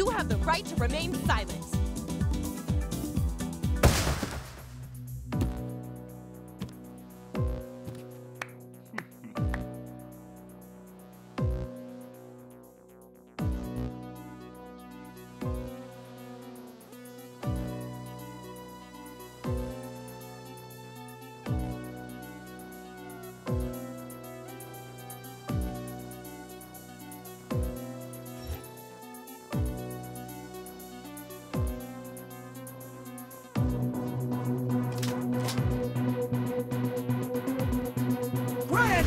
You have the right to remain silent.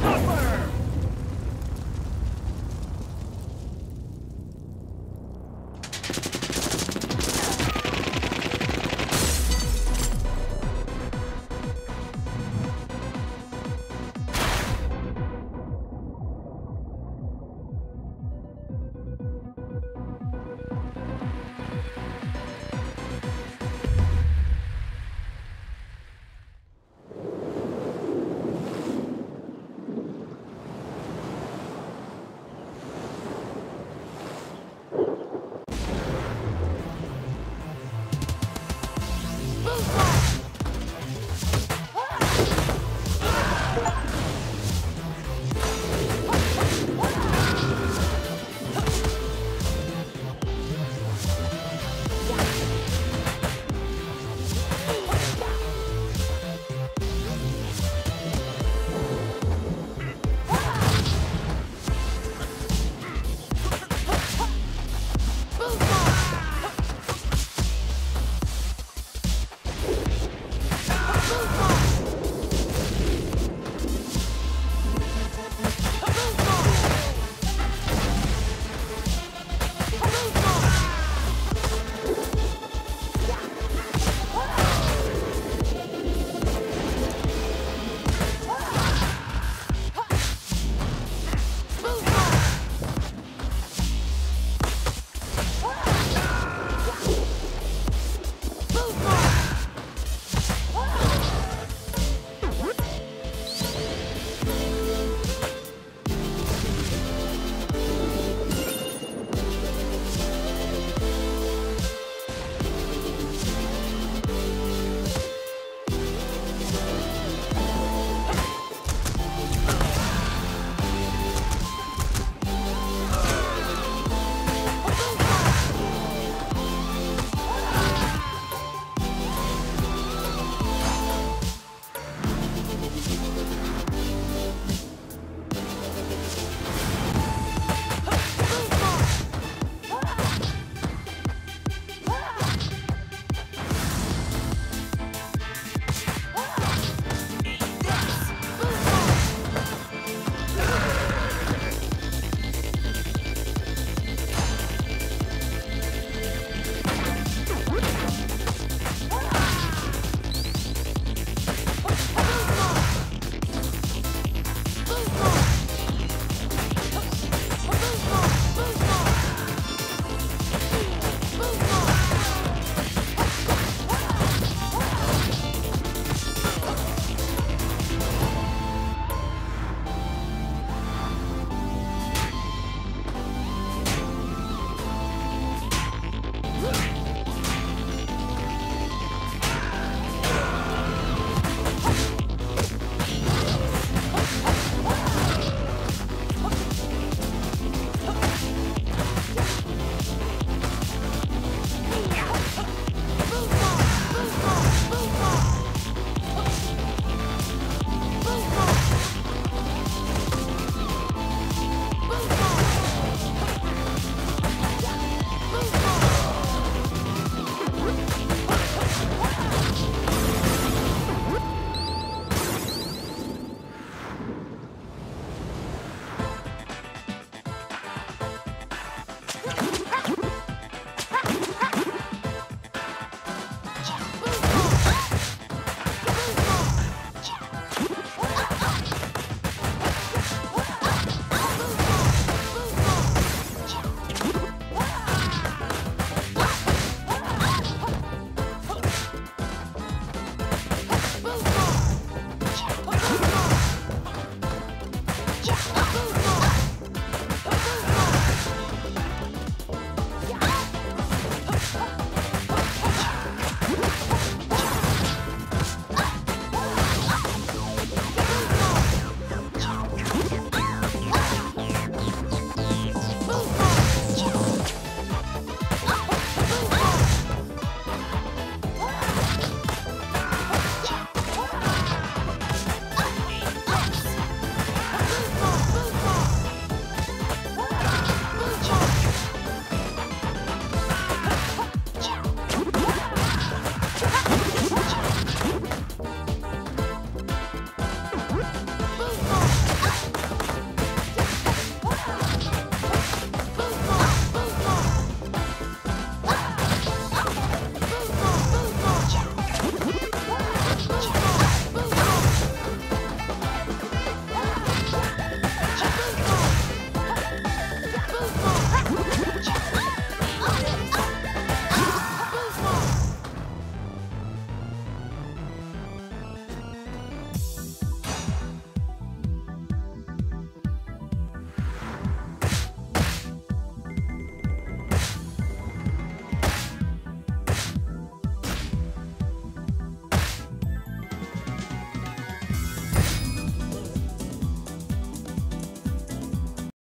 Stop it! Move